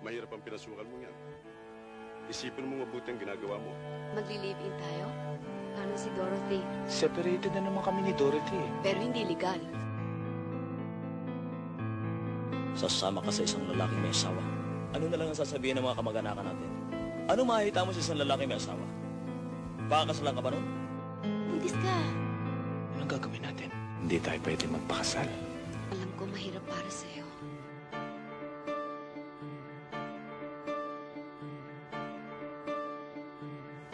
Mahirap ang pinasukan mo yan. Isipin mo mabuti ang ginagawa mo. Magli-live-in tayo? Paano si Dorothy? Separated na naman kami ni Dorothy. eh. Pero hindi legal. Sasama ka sa isang lalaki may asawa. Ano na lang ang sasabihin ng mga kamag-anakan natin? Ano makikita mo sa isang lalaki may asawa? Pakakasalan ka ba nun? Buntis ka. Anong gagawin natin? Hindi tayo pwede magpakasal. Alam ko mahirap para sa'yo.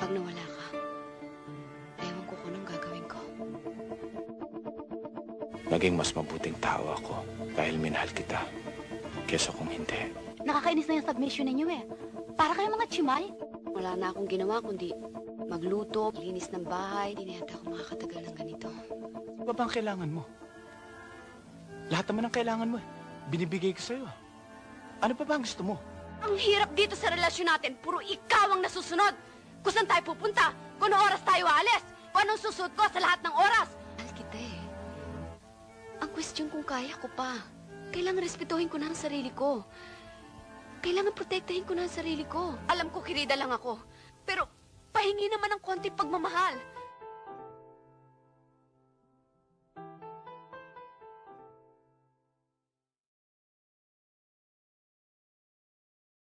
Pag nawala ka, ewan ko kung anong gagawin ko. Naging mas mabuting tao ako dahil minahal kita. Kesa kung hindi. Nakakainis na yung submission ninyo eh. Para kayong mga chimay. Wala na akong ginawa kundi magluto, linis ng bahay. Hindi na yata ako makakatagal ng ganito. Ano ba bang kailangan mo? Lahat naman ang kailangan mo eh. Binibigay ko sa'yo. Ano pa ba ang gusto mo? Ang hirap dito sa relasyon natin. Puro ikaw ang nasusunod. Kung saan tayo pupunta. Kung anong oras tayo aalis. Kung anong susuot ko sa lahat ng oras. Mahal kita eh. Ang question kung kaya ko pa. Kailangan respetuhin ko na ang sarili ko. Kailangan protektahin ko na ang sarili ko. Alam ko kirida lang ako. Pero pahingi naman ng konti pagmamahal.